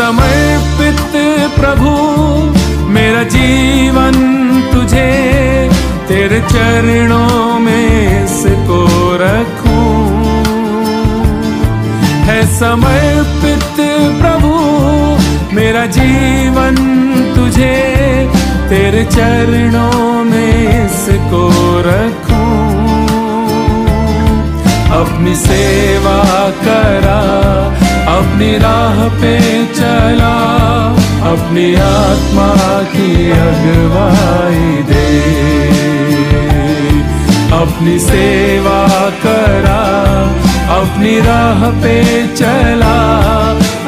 समर्पित प्रभु, मेरा जीवन तुझे, तेरे चरणों में इसको रखूँ। है समर्पित प्रभु, मेरा जीवन तुझे, तेरे चरणों में इसको रखूँ। अपनी सेवा करा अपनी राह पे चला, अपनी आत्मा की अगुवाई दे। अपनी सेवा करा, अपनी राह पे चला,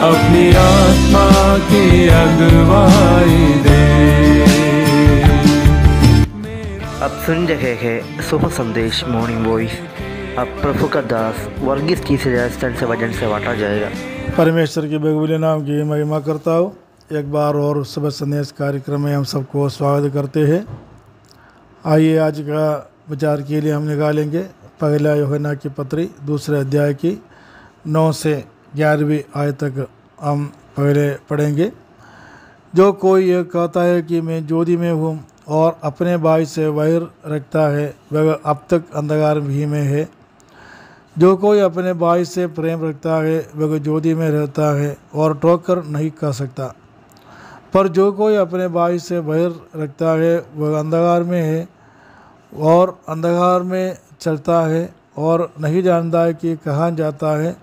अपनी आत्मा की अगुवाई दे। अब सुन रहे हैं शुभ संदेश मॉर्निंग वॉइस। अब प्रभु का दास, वर्गीस की से वज़न से बांटा जाएगा। परमेश्वर के बेगुले नाम की महिमा करता हूँ। एक बार और सुबह संदेश कार्यक्रम में हम सबको स्वागत करते हैं। आइए आज का विचार के लिए हम निकालेंगे पहला योहना की पत्री, दूसरे अध्याय की नौ से ग्यारहवीं आय तक हम पहले पढ़ेंगे। जो कोई ये कहता है कि मैं ज्योति में हूँ और अपने भाई से वैर रखता है, वह अब तक अंधकार भी में है। जो कोई अपने भाई से प्रेम रखता है, वह ज्योति में रहता है और ठोकर नहीं कर सकता। पर जो कोई अपने भाई से वैर रखता है, वह अंधकार में है और अंधकार में चलता है और नहीं जानता है कि कहाँ जाता है,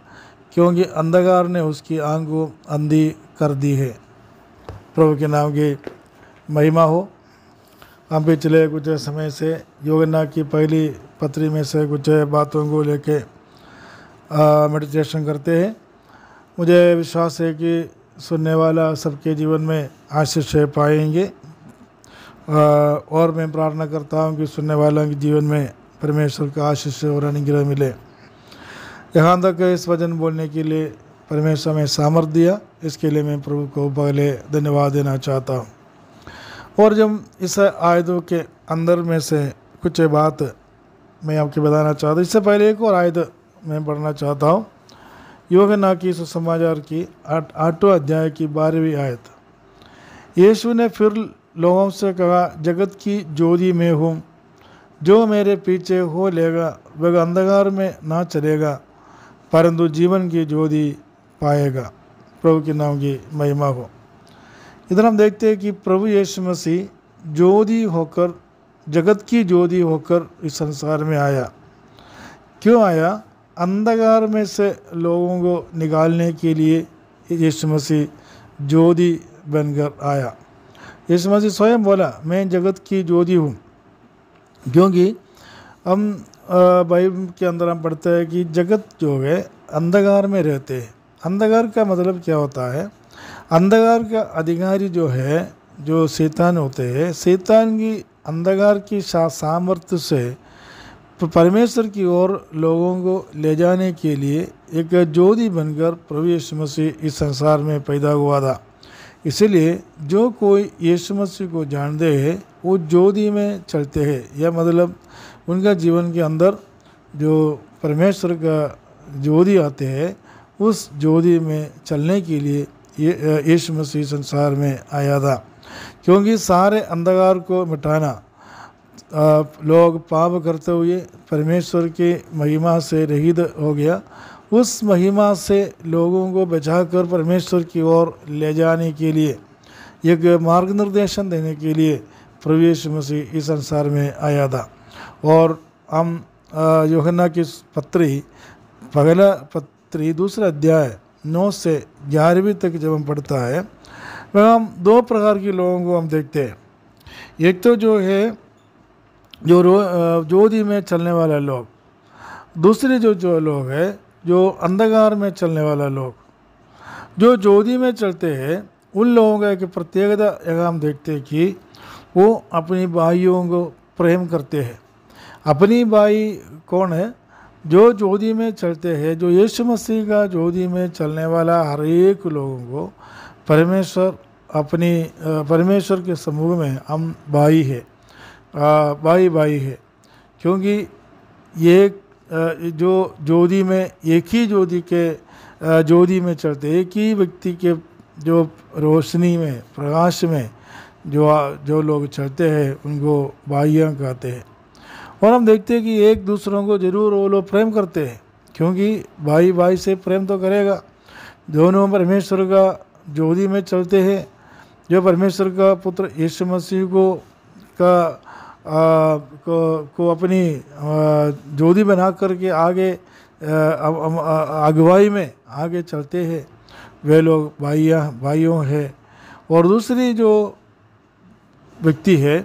क्योंकि अंधकार ने उसकी आँख को अंधी कर दी है। प्रभु के नाम की महिमा हो। हम पिछले कुछ समय से योगना की पहली पत्री में से कुछ बातों को लेके मेडिटेशन करते हैं। मुझे विश्वास है कि सुनने वाला सबके जीवन में आशीष पाएँगे। और मैं प्रार्थना करता हूँ कि सुनने वालों के जीवन में परमेश्वर का आशीष और अनुग्रह मिले। यहाँ तक इस वचन बोलने के लिए परमेश्वर में सामर्थ्य दिया। इसके लिए मैं प्रभु को पहले धन्यवाद देना चाहता हूँ। और जब इस आयतों के अंदर में से कुछ बात मैं आपको बताना चाहता हूँ। इससे पहले एक और आयत मैं पढ़ना चाहता हूँ। योग योगना की सुसमाचार की आठ, आठवें अध्याय की बारहवीं आयत। यीशु ने फिर लोगों से कहा, जगत की ज्योति में हूँ। जो मेरे पीछे हो लेगा, वह अंधकार में ना चलेगा, परंतु जीवन की ज्योति पाएगा। प्रभु के नाम की महिमा हो। इधर हम देखते हैं कि प्रभु यीशु मसीह ज्योति होकर, जगत की ज्योति होकर इस संसार में आया। क्यों आया? अंधकार में से लोगों को निकालने के लिए यीशु मसीह ज्योति बनकर आया। यीशु मसीह स्वयं बोला, मैं जगत की ज्योति हूँ। क्योंकि हम बाइबल के अंदर हम पढ़ते हैं कि जगत जो है, अंधकार में रहते हैं। अंधकार का मतलब क्या होता है? अंधकार का अधिकारी जो है, जो शैतान होते हैं, शैतान की, अंधकार की सामर्थ्य से परमेश्वर की ओर लोगों को ले जाने के लिए एक ज्योति बनकर प्रभु यीशु मसीह इस संसार में पैदा हुआ था। इसलिए जो कोई यीशु मसीह को जानते हैं, वो ज्योति में चलते हैं। यह मतलब उनका जीवन के अंदर जो परमेश्वर का ज्योति आते हैं, उस ज्योति में चलने के लिए ये, यीशु मसीह संसार में आया था। क्योंकि सारे अंधकार को मिटाना लोग पाप करते हुए परमेश्वर की महिमा से रहित हो गया। उस महिमा से लोगों को बचाकर परमेश्वर की ओर ले जाने के लिए, एक मार्गनिर्देशन देने के लिए प्रवेश मसीह इस संसार में आया था। और हम योहना की पत्री, पहला पत्री, दूसरा अध्याय, नौ से ग्यारहवीं तक जब हम पढ़ता है, वह हम दो प्रकार के लोगों को हम देखते हैं। एक तो जो है जो रो ज्योति में चलने वाला लोग, दूसरे जो जो लोग हैं, जो अंधकार में चलने वाला लोग, जो ज्योति में चलते हैं, उन लोगों का एक प्रत्येकता एक हम देखते हैं कि वो अपनी भाइयों को प्रेम करते हैं। अपनी भाई कौन है? जो ज्योति में चलते हैं, जो यीशु मसीह का ज्योति में चलने वाला हर एक लोगों को परमेश्वर अपनी परमेश्वर के समूह में हम भाई है। भाई भाई है। क्योंकि ये जो ज्योति में, एक ही ज्योति के ज्योति में चलते, एक ही व्यक्ति के जो रोशनी में, प्रकाश में जो जो लोग चलते हैं, उनको भाइयाँ कहते हैं। और हम देखते हैं कि एक दूसरों को ज़रूर वो लोग प्रेम करते हैं, क्योंकि भाई भाई से प्रेम तो करेगा। दोनों परमेश्वर का जोड़ी में चलते हैं। जो परमेश्वर का पुत्र यीशु मसीह को, का को, को अपनी जोड़ी बना करके आगे अगुवाई में आगे चलते हैं। वे लोग भाइया भाइयों हैं। और दूसरी जो व्यक्ति है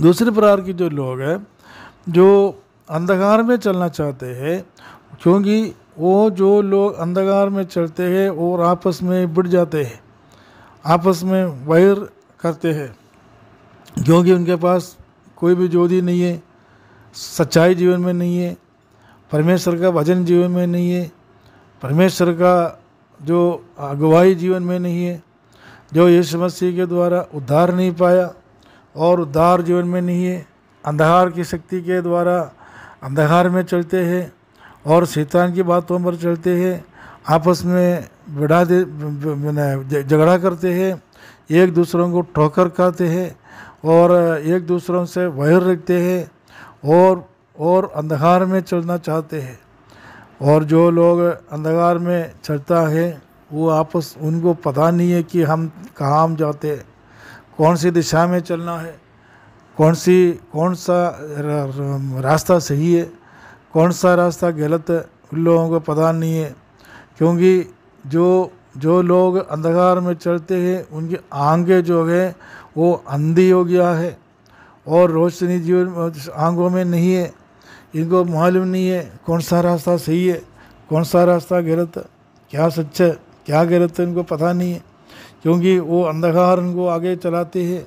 दूसरे प्रकार की जो लोग हैं जो अंधकार में चलना चाहते हैं क्योंकि वो जो लोग अंधकार में चलते हैं और आपस में बिट जाते हैं। आपस में वैर करते हैं क्योंकि उनके पास कोई भी ज्योति नहीं है, सच्चाई जीवन में नहीं है, परमेश्वर का भजन जीवन में नहीं है, परमेश्वर का जो अगुवाई जीवन में नहीं है, जो यीशु मसीह के द्वारा उद्धार नहीं पाया और उद्धार जीवन में नहीं है, अंधकार की शक्ति के द्वारा अंधकार में चलते हैं और शैतान की बातों पर चलते हैं, आपस में बढ़ा दे झगड़ा करते हैं, एक दूसरों को ठोकर खाते हैं और एक दूसरों से वैर रखते हैं और और अंधकार में चलना चाहते हैं। और जो लोग अंधकार में चलता है, वो आपस, उनको पता नहीं है कि हम कहाँ जाते हैं कौन सी दिशा में चलना है कौन सी कौन सा रास्ता सही है कौन सा रास्ता गलत है उन लोगों को पता नहीं है। क्योंकि जो जो लोग अंधकार में चलते हैं, उनकी आँखें जो है, वो अंधी हो गया है और रोशनी जीवन आँखों में नहीं है। इनको मालूम नहीं है कौन सा रास्ता सही है, कौन सा रास्ता गलत है क्या सच है, क्या गलत है, इनको पता नहीं है। क्योंकि वो अंधकार उनको आगे चलाते हैं,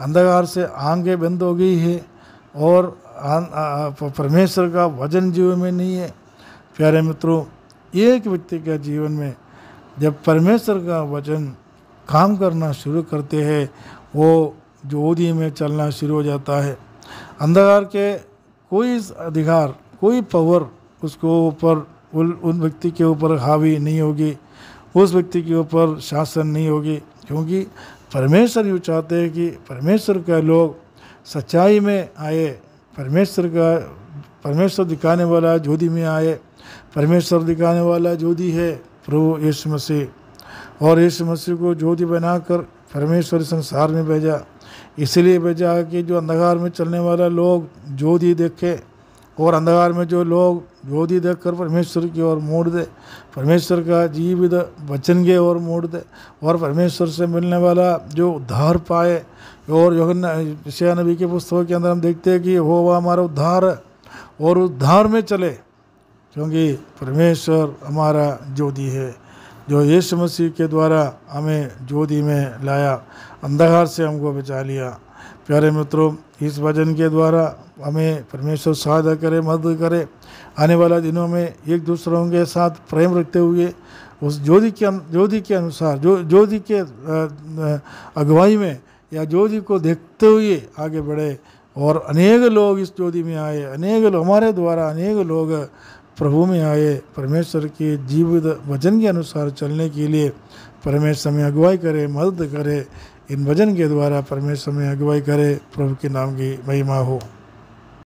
अंधकार से आँखें बंद हो गई है और परमेश्वर का वज़न जीवन में नहीं है। प्यारे मित्रों, एक व्यक्ति के जीवन में जब परमेश्वर का वचन काम करना शुरू करते हैं, वो ज्योति में चलना शुरू हो जाता है। अंधकार के कोई अधिकार, कोई पावर उसको ऊपर, उन व्यक्ति के ऊपर हावी नहीं होगी, उस व्यक्ति के ऊपर शासन नहीं होगी, क्योंकि परमेश्वर यू चाहते हैं कि परमेश्वर का लोग सच्चाई में आए, परमेश्वर का, परमेश्वर दिखाने वाला ज्योति में आए, परमेश्वर दिखाने वाला ज्योति है। प्रभु यीशु मसीह। और यीशु मसीह को ज्योति बनाकर परमेश्वर संसार में भेजा। इसलिए भेजा कि जो अंधकार में चलने वाला लोग ज्योति देखे और अंधकार में जो लोग ज्योति देख कर परमेश्वर की ओर मोड़ दे, परमेश्वर का जीवित वचन के ओर मोड़ दे और परमेश्वर से मिलने वाला जो उद्धार पाए। और यशिया नबी के पुस्तकों के अंदर हम देखते हैं कि हो वह हमारा उद्धार और उद्धार में चले। क्योंकि परमेश्वर हमारा ज्योति है, जो यीशु मसीह के द्वारा हमें ज्योति में लाया, अंधकार से हमको बचा लिया। प्यारे मित्रों, इस भजन के द्वारा हमें परमेश्वर सहायता करे, मदद करे। आने वाला दिनों में एक दूसरों के साथ प्रेम रखते हुए, उस ज्योति के ज्योति के अनुसार, जो ज्योति के अगुवाई में या ज्योति को देखते हुए आगे बढ़े। और अनेक लोग इस ज्योति में आए, अनेक लोग हमारे द्वारा अनेक लोग प्रभु में आए, परमेश्वर के जीवित वचन के अनुसार चलने के लिए परमेश्वर में अगुवाई करे, मदद करे, इन वचन के द्वारा परमेश्वर में अगुवाई करे, प्रभु के नाम की महिमा हो।